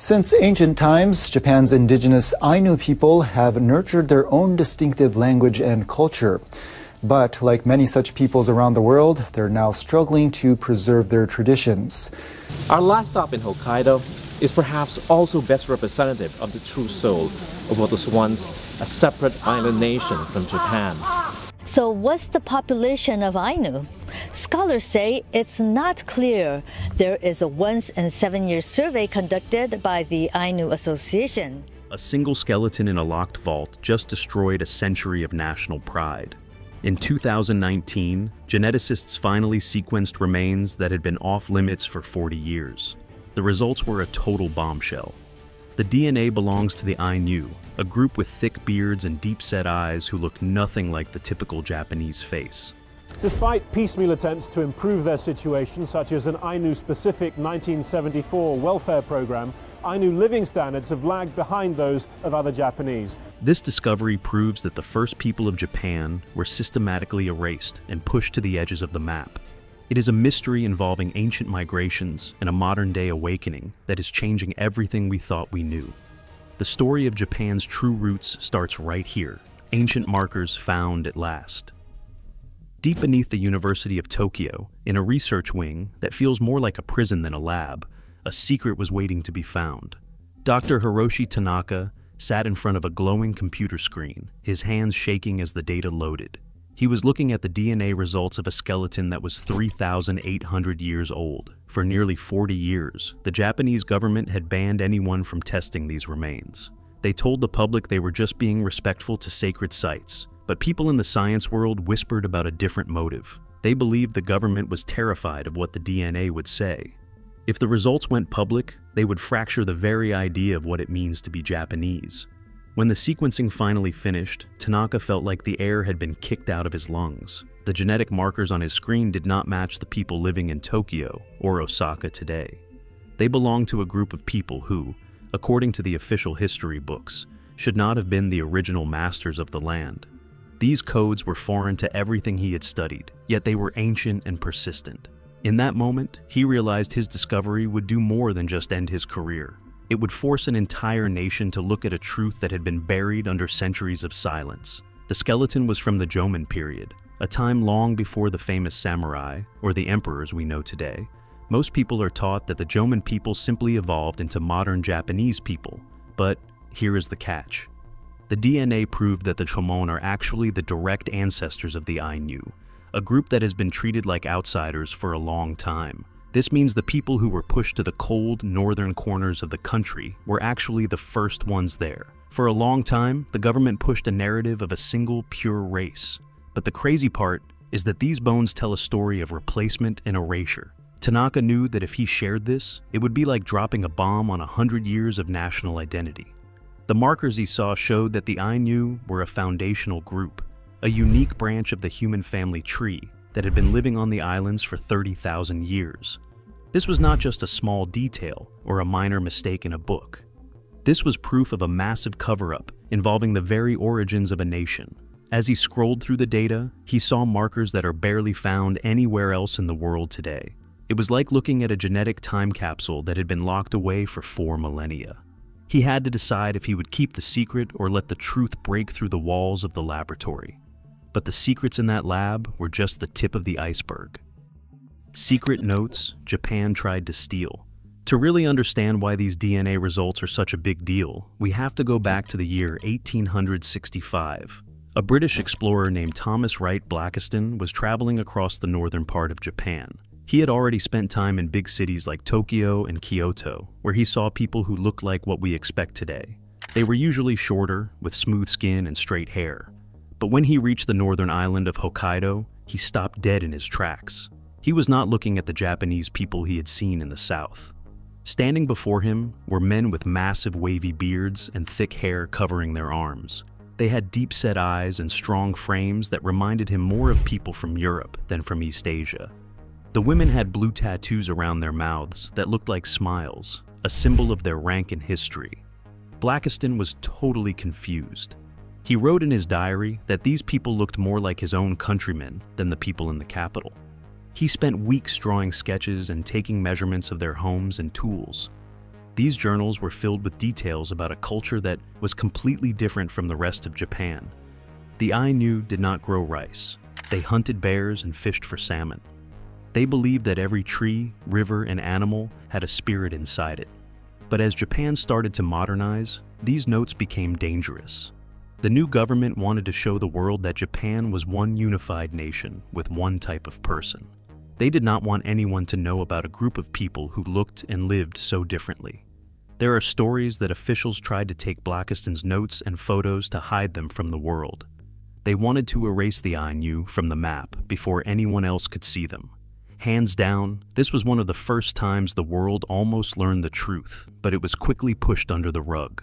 Since ancient times, Japan's indigenous Ainu people have nurtured their own distinctive language and culture. But like many such peoples around the world, they're now struggling to preserve their traditions. Our last stop in Hokkaido is perhaps also best representative of the true soul of what was once a separate island nation from Japan. So, what's the population of Ainu? Scholars say it's not clear. There is a once in seven year survey conducted by the Ainu Association. A single skeleton in a locked vault just destroyed a century of national pride. In 2019, geneticists finally sequenced remains that had been off limits for 40 years. The results were a total bombshell. The DNA belongs to the Ainu, a group with thick beards and deep-set eyes who look nothing like the typical Japanese face. Despite piecemeal attempts to improve their situation, such as an Ainu-specific 1974 welfare program, Ainu living standards have lagged behind those of other Japanese. This discovery proves that the first people of Japan were systematically erased and pushed to the edges of the map. It is a mystery involving ancient migrations and a modern-day awakening that is changing everything we thought we knew. The story of Japan's true roots starts right here, ancient markers found at last. Deep beneath the University of Tokyo, in a research wing that feels more like a prison than a lab, a secret was waiting to be found. Dr. Hiroshi Tanaka sat in front of a glowing computer screen, his hands shaking as the data loaded. He was looking at the DNA results of a skeleton that was 3,800 years old. For nearly 40 years, the Japanese government had banned anyone from testing these remains. They told the public they were just being respectful to sacred sites, but people in the science world whispered about a different motive. They believed the government was terrified of what the DNA would say. If the results went public, they would fracture the very idea of what it means to be Japanese. When the sequencing finally finished, Tanaka felt like the air had been kicked out of his lungs. The genetic markers on his screen did not match the people living in Tokyo or Osaka today. They belonged to a group of people who, according to the official history books, should not have been the original masters of the land. These codes were foreign to everything he had studied, yet they were ancient and persistent. In that moment, he realized his discovery would do more than just end his career. It would force an entire nation to look at a truth that had been buried under centuries of silence. The skeleton was from the Jomon period, a time long before the famous samurai, or the emperors we know today. Most people are taught that the Jomon people simply evolved into modern Japanese people, but here is the catch. The DNA proved that the Jomon are actually the direct ancestors of the Ainu, a group that has been treated like outsiders for a long time. This means the people who were pushed to the cold northern corners of the country were actually the first ones there. For a long time, the government pushed a narrative of a single pure race. But the crazy part is that these bones tell a story of replacement and erasure. Tanaka knew that if he shared this, it would be like dropping a bomb on a hundred years of national identity. The markers he saw showed that the Ainu were a foundational group, a unique branch of the human family tree that had been living on the islands for 30,000 years. This was not just a small detail or a minor mistake in a book. This was proof of a massive cover-up involving the very origins of a nation. As he scrolled through the data, he saw markers that are barely found anywhere else in the world today. It was like looking at a genetic time capsule that had been locked away for four millennia. He had to decide if he would keep the secret or let the truth break through the walls of the laboratory. But the secrets in that lab were just the tip of the iceberg. Secret notes Japan tried to steal. To really understand why these DNA results are such a big deal, we have to go back to the year 1865. A British explorer named Thomas Wright Blakiston was traveling across the northern part of Japan. He had already spent time in big cities like Tokyo and Kyoto, where he saw people who looked like what we expect today. They were usually shorter, with smooth skin and straight hair. But when he reached the northern island of Hokkaido, he stopped dead in his tracks. He was not looking at the Japanese people he had seen in the south. Standing before him were men with massive wavy beards and thick hair covering their arms. They had deep-set eyes and strong frames that reminded him more of people from Europe than from East Asia. The women had blue tattoos around their mouths that looked like smiles, a symbol of their rank in history. Blakiston was totally confused. He wrote in his diary that these people looked more like his own countrymen than the people in the capital. He spent weeks drawing sketches and taking measurements of their homes and tools. These journals were filled with details about a culture that was completely different from the rest of Japan. The Ainu did not grow rice. They hunted bears and fished for salmon. They believed that every tree, river, and animal had a spirit inside it. But as Japan started to modernize, these notes became dangerous. The new government wanted to show the world that Japan was one unified nation with one type of person. They did not want anyone to know about a group of people who looked and lived so differently. There are stories that officials tried to take Blakiston's notes and photos to hide them from the world. They wanted to erase the Ainu from the map before anyone else could see them. Hands down, this was one of the first times the world almost learned the truth, but it was quickly pushed under the rug.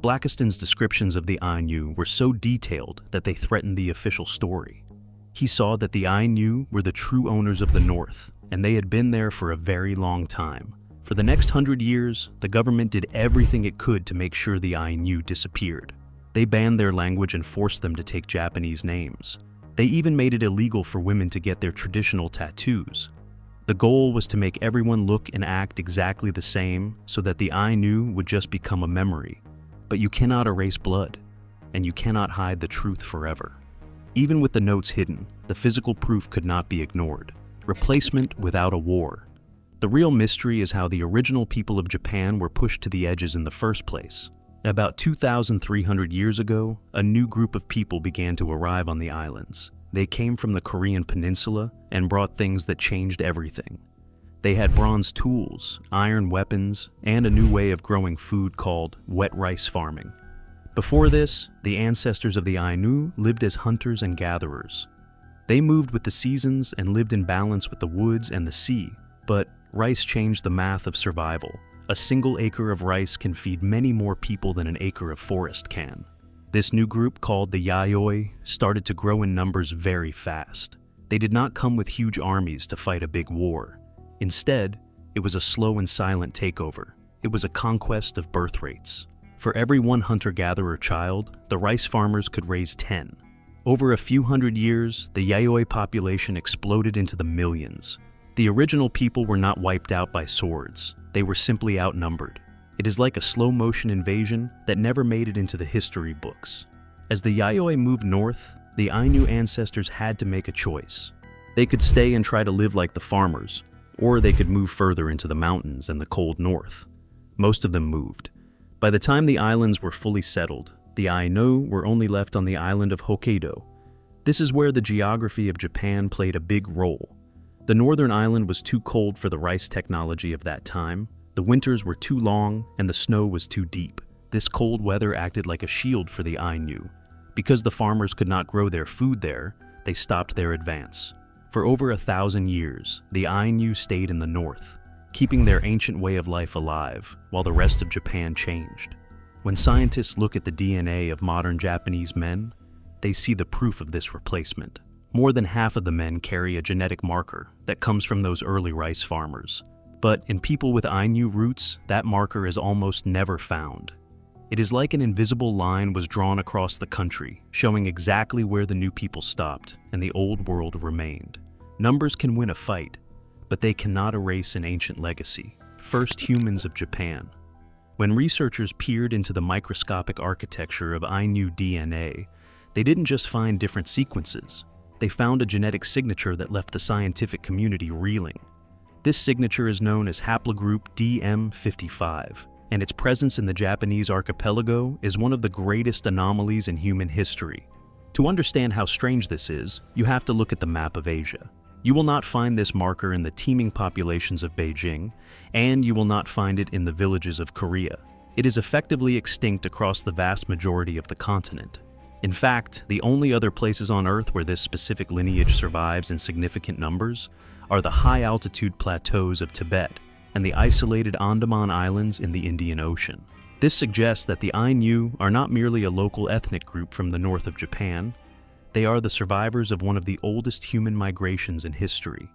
Blakiston's descriptions of the Ainu were so detailed that they threatened the official story. He saw that the Ainu were the true owners of the North, and they had been there for a very long time. For the next hundred years, the government did everything it could to make sure the Ainu disappeared. They banned their language and forced them to take Japanese names. They even made it illegal for women to get their traditional tattoos, the goal was to make everyone look and act exactly the same so that the Ainu would just become a memory. But you cannot erase blood, and you cannot hide the truth forever. Even with the notes hidden, the physical proof could not be ignored. Replacement without a war. The real mystery is how the original people of Japan were pushed to the edges in the first place. About 2,300 years ago, a new group of people began to arrive on the islands. They came from the Korean peninsula and brought things that changed everything. They had bronze tools, iron weapons, and a new way of growing food called wet rice farming. Before this, the ancestors of the Ainu lived as hunters and gatherers. They moved with the seasons and lived in balance with the woods and the sea, but rice changed the math of survival. A single acre of rice can feed many more people than an acre of forest can. This new group, called the Yayoi, started to grow in numbers very fast. They did not come with huge armies to fight a big war. Instead, it was a slow and silent takeover. It was a conquest of birth rates. For every one hunter gatherer child, the rice farmers could raise 10. Over a few hundred years, the Yayoi population exploded into the millions. The original people were not wiped out by swords, they were simply outnumbered. It is like a slow motion invasion that never made it into the history books. As the Yayoi moved north, the Ainu ancestors had to make a choice. They could stay and try to live like the farmers, or they could move further into the mountains and the cold north. Most of them moved. By the time the islands were fully settled, the Ainu were only left on the island of Hokkaido. This is where the geography of Japan played a big role. The northern island was too cold for the rice technology of that time, the winters were too long and the snow was too deep. This cold weather acted like a shield for the Ainu. Because the farmers could not grow their food there, they stopped their advance. For over a thousand years, the Ainu stayed in the north, keeping their ancient way of life alive while the rest of Japan changed. When scientists look at the DNA of modern Japanese men, they see the proof of this replacement. More than half of the men carry a genetic marker that comes from those early rice farmers, but in people with Ainu roots, that marker is almost never found. It is like an invisible line was drawn across the country, showing exactly where the new people stopped and the old world remained. Numbers can win a fight, but they cannot erase an ancient legacy. First humans of Japan. When researchers peered into the microscopic architecture of Ainu DNA, they didn't just find different sequences, they found a genetic signature that left the scientific community reeling. This signature is known as haplogroup DM55, and its presence in the Japanese archipelago is one of the greatest anomalies in human history. To understand how strange this is, you have to look at the map of Asia. You will not find this marker in the teeming populations of Beijing, and you will not find it in the villages of Korea. It is effectively extinct across the vast majority of the continent. In fact, the only other places on Earth where this specific lineage survives in significant numbers are the high altitude plateaus of Tibet and the isolated Andaman Islands in the Indian Ocean. This suggests that the Ainu are not merely a local ethnic group from the north of Japan, they are the survivors of one of the oldest human migrations in history.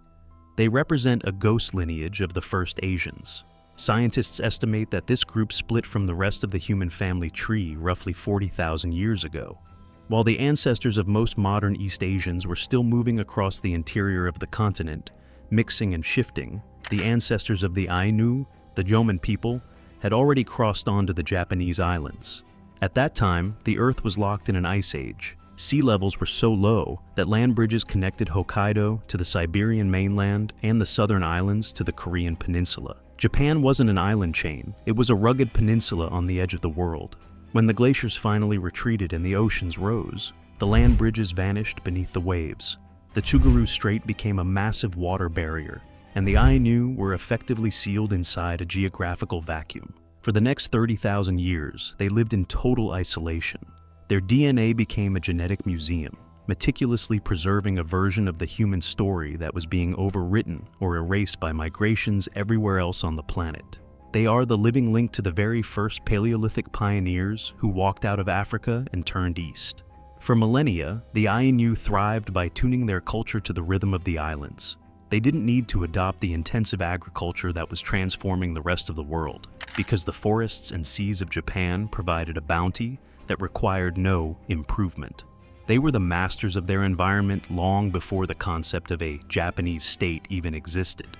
They represent a ghost lineage of the first Asians. Scientists estimate that this group split from the rest of the human family tree roughly 40,000 years ago. While the ancestors of most modern East Asians were still moving across the interior of the continent, mixing and shifting, the ancestors of the Ainu, the Jomon people, had already crossed onto the Japanese islands. At that time, the Earth was locked in an ice age. Sea levels were so low that land bridges connected Hokkaido to the Siberian mainland and the southern islands to the Korean peninsula. Japan wasn't an island chain, it was a rugged peninsula on the edge of the world. When the glaciers finally retreated and the oceans rose, the land bridges vanished beneath the waves. The Tsugaru Strait became a massive water barrier, and the Ainu were effectively sealed inside a geographical vacuum. For the next 30,000 years, they lived in total isolation. Their DNA became a genetic museum, meticulously preserving a version of the human story that was being overwritten or erased by migrations everywhere else on the planet. They are the living link to the very first Paleolithic pioneers who walked out of Africa and turned east. For millennia, the Ainu thrived by tuning their culture to the rhythm of the islands. They didn't need to adopt the intensive agriculture that was transforming the rest of the world, because the forests and seas of Japan provided a bounty that required no improvement. They were the masters of their environment long before the concept of a Japanese state even existed.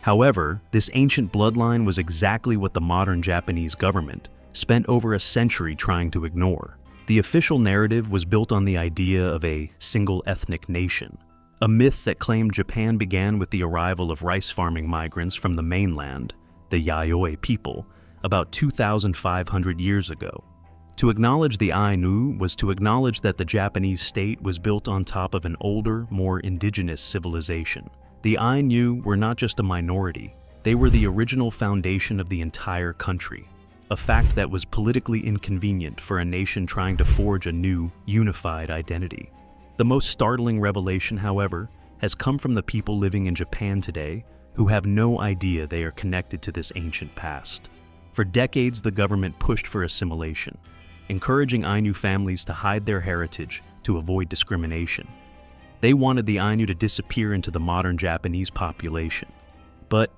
However, this ancient bloodline was exactly what the modern Japanese government spent over a century trying to ignore. The official narrative was built on the idea of a single ethnic nation, a myth that claimed Japan began with the arrival of rice farming migrants from the mainland, the Yayoi people, about 2,500 years ago. To acknowledge the Ainu was to acknowledge that the Japanese state was built on top of an older, more indigenous civilization. The Ainu were not just a minority, they were the original foundation of the entire country, a fact that was politically inconvenient for a nation trying to forge a new, unified identity. The most startling revelation, however, has come from the people living in Japan today who have no idea they are connected to this ancient past. For decades, the government pushed for assimilation, encouraging Ainu families to hide their heritage to avoid discrimination. They wanted the Ainu to disappear into the modern Japanese population. But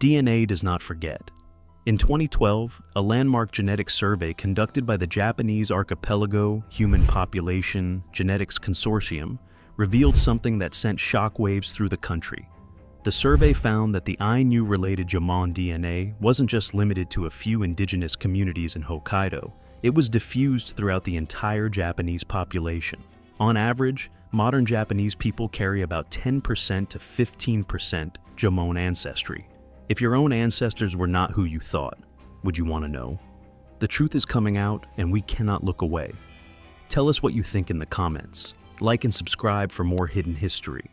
DNA does not forget. In 2012, a landmark genetic survey conducted by the Japanese Archipelago Human Population Genetics Consortium revealed something that sent shockwaves through the country. The survey found that the Ainu-related Jomon DNA wasn't just limited to a few indigenous communities in Hokkaido, it was diffused throughout the entire Japanese population. On average, modern Japanese people carry about 10% to 15% Jomon ancestry. If your own ancestors were not who you thought, would you want to know? The truth is coming out, and we cannot look away. Tell us what you think in the comments. Like and subscribe for more hidden history.